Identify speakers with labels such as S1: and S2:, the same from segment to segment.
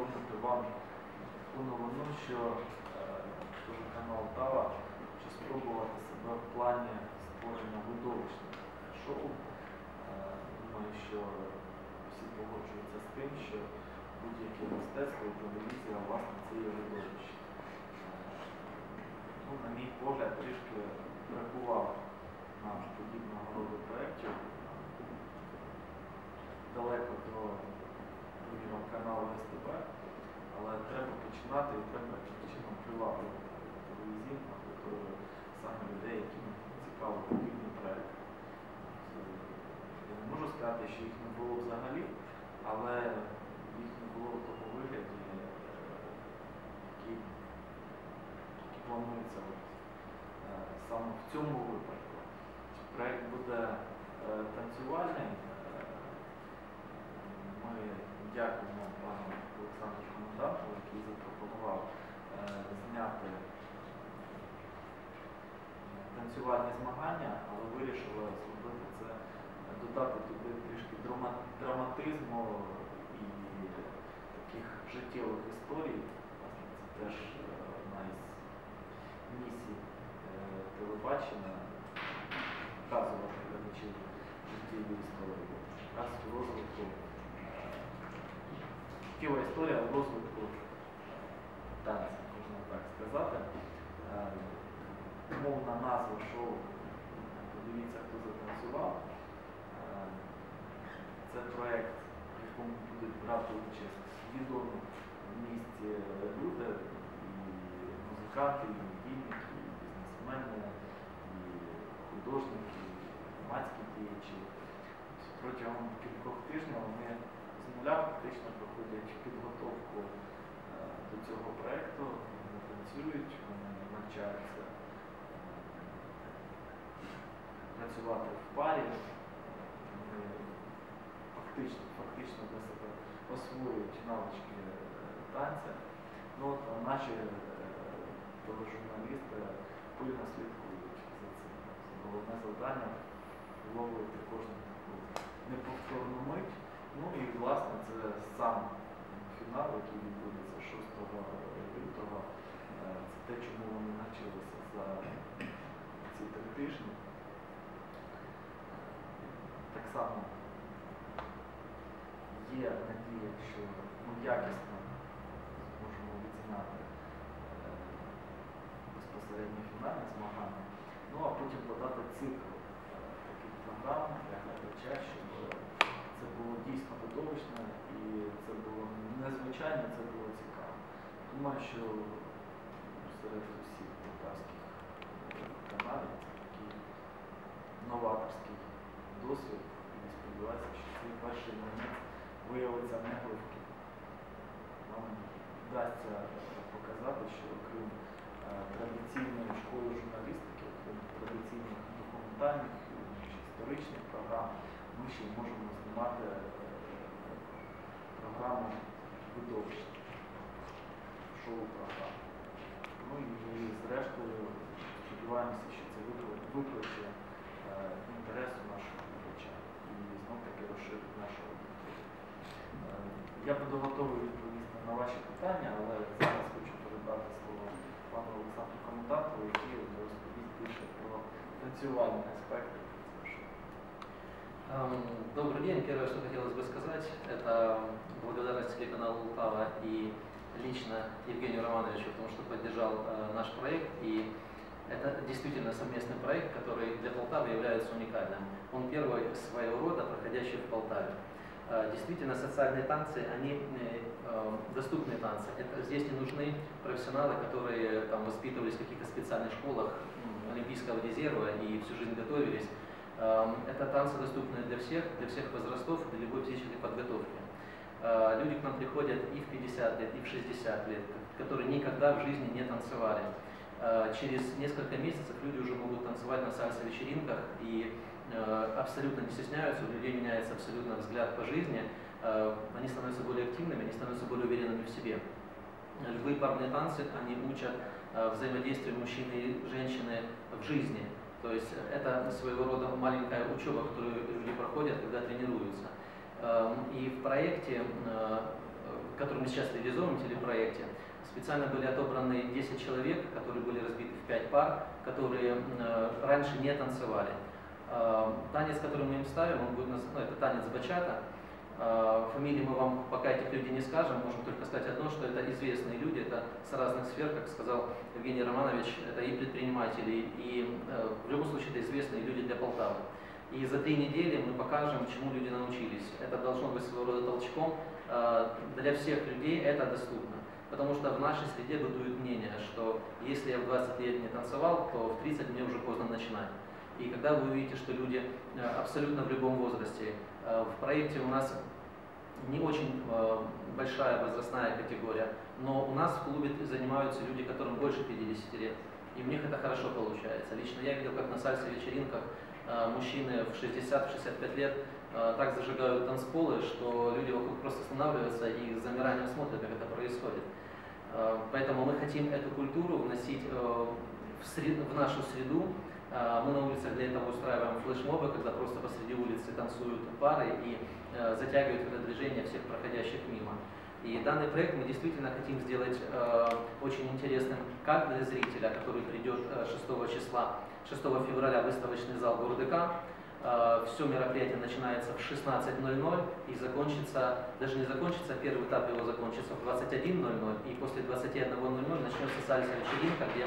S1: повідомити вам таку новину, що телеканал Тава чи спробувати себе в плані створення видовищних шоу. Е, думаю, що всі погоджуються з тим, що будь-яке мистецтво і телевізія власне це є видовище. Е, ну, на мій погляд, трішки бракувало нам подібного роду проєктів далеко до там каналу СТБ, але треба починати і треба якимось чином приваблювати телевізійно до саме людей, яким цікаво подібні проекти. не можу сказати, що їх не було взагалі, але їх не було в тому вигляді, е, який планується е, саме в цьому випадку. Проєкт буде е, танцювальний дякуємо пану Олександру Коменданту, який запропонував е, зняти е, танцювальні змагання, але вирішили зробити це, е, додати туди трішки драматизму і таких життєвих історій. Це теж одна із місій телебачення показувати глядачів життєві історії, розвитку життєва історія розвитку танців, можна так сказати. Е, Мовна назва шоу, подивіться, хто затанцював. Е, це проєкт, в якому будуть брати участь відомі в місті люди, і музиканти, і медійники, і бізнесмени, і художники, і громадські діячі. Протягом кількох тижнів вони... Земля фактично проходять підготовку е, до цього проєкту, вони працюють, вони навчаються е, працювати в парі, вони фактично фактично для себе освоюють навички е, танця. Ну, от Наші журналісти пильно слідкують за цим. Це головне завдання вловити кожну таку неповторну мить. Ну і власне це сам фінал, який відбудеться 6 лютого. Е, це те, чому вони навчилися за ці три тижні. Так само є надія, що ми ну, якісно зможемо відзнати е, безпосередньо фінальні змагання, ну а потім подати цикл. незвично, і це було незвичайно, це було цікаво. Думаю, що серед усіх полтавських каналів це такий новаторський досвід. І сподіваюся, що цей перший момент виявиться неглибким. Нам вдасться показати, що окрім е, традиційної школи журналістики, окрім традиційних документальних ну, історичних програм, ми ще можемо знімати. Е, програму видовищ, шоу-програму. Ну і зрештою сподіваємося, що це викличе е, інтересу нашого глядача і знов-таки розширить нашу аудиторію. Е, я буду готовий відповісти на ваші питання, але зараз хочу передати слово пану Олександру Комутатову, який розповість більше про танцювальний аспекти.
S2: Эм, добрый день. Первое, что хотелось бы сказать, это благодарность телеканалу «Лукава» и лично Евгению Романовичу, потому что поддержал э, наш проект. И это действительно совместный проект, который для Полтавы является уникальным. Он первый своего рода, проходящий в Полтаве. Э, действительно, социальные танцы, они э, эм, доступные танцы. Это, здесь не нужны профессионалы, которые там, воспитывались в каких-то специальных школах Олимпийского резерва и всю жизнь готовились. Эм, это танцы, доступные для всех, для всех возрастов, для любой физической подготовки. Э, люди к нам приходят и в 50 лет, и в 60 лет, которые никогда в жизни не танцевали. Э, через несколько месяцев люди уже могут танцевать на сальса-вечеринках и э, абсолютно не стесняются, у людей меняется абсолютно взгляд по жизни, они становятся более активными, они становятся более уверенными в себе. Любые парные танцы, они учат взаимодействию мужчины и женщины в жизни, то есть э, это своего рода маленькая учеба, которую люди проходят, когда тренируются. Эм, и в проекте, э, э, который мы сейчас реализуем, телепроекте, специально были отобраны 10 человек, которые были разбиты в 5 пар, которые раньше не танцевали. Эм, танец, который мы им ставим, он будет, ну, это танец бачата, а, фамилии мы вам пока этих людей не скажем, можем только сказать одно, что это известные люди, это с разных сфер, как сказал Евгений Романович, это и предприниматели, и э, в любом случае это известные люди для Полтавы. И за три недели мы покажем, чему люди научились. Это должно быть своего рода толчком. Э, для всех людей это доступно. Потому что в нашей среде бытует мнение, что если я в 20 лет не танцевал, то в 30 мне уже поздно начинать. И когда вы увидите, что люди э, абсолютно в любом возрасте Э, в проекте у нас не очень э, большая возрастная категория, но у нас в клубе занимаются люди, которым больше 50 лет. И у них это хорошо получается. Лично я видел, как на сальсе-вечеринках э, мужчины в 60-65 лет так зажигают танцполы, что люди вокруг просто останавливаются и с замиранием смотрят, как это происходит. Поэтому мы хотим эту культуру вносить в, среду, в нашу среду, а, мы на улицах для этого устраиваем флешмобы, когда просто посреди улицы танцуют пары и э, затягивают это движение всех проходящих мимо. И данный проект мы действительно хотим сделать э, очень интересным как для зрителя, который придет 6 э, числа, 6 февраля в выставочный зал ГУРДК. Э, все мероприятие начинается в 16.00 и закончится, даже не закончится, первый этап его закончится в 21.00 и после 21.00 начнется сальса-вечеринка, где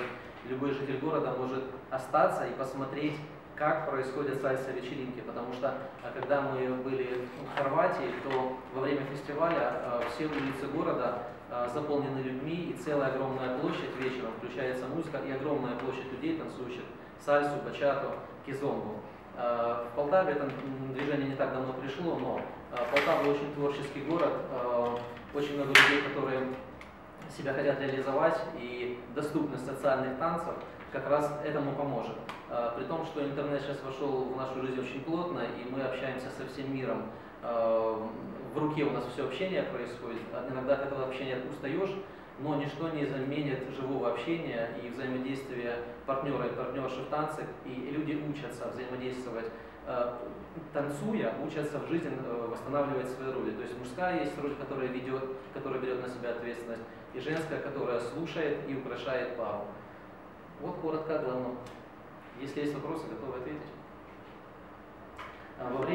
S2: любой житель города может остаться и посмотреть, как происходят сальса-вечеринки, потому что а, когда мы были в Хорватии, то во время фестиваля а, все улицы города а, заполнены людьми и целая огромная площадь вечером включается музыка и огромная площадь людей танцующих сальсу, бачату, кизомбу. В Полтаве это движение не так давно пришло, но Полтава очень творческий город, очень много людей, которые себя хотят реализовать, и доступность социальных танцев как раз этому поможет. А, при том, что интернет сейчас вошел в нашу жизнь очень плотно, и мы общаемся со всем миром. А, в руке у нас все общение происходит, а иногда от этого общения устаешь, но ничто не заменит живого общения и взаимодействия партнера и партнерши в танцах, и люди учатся взаимодействовать Э, танцуя, учатся в жизни э, восстанавливать свои роли. То есть мужская есть роль, которая ведет, которая берет на себя ответственность, и женская, которая слушает и украшает пару. Вот коротко о главном. Если есть вопросы, готовы ответить. А во время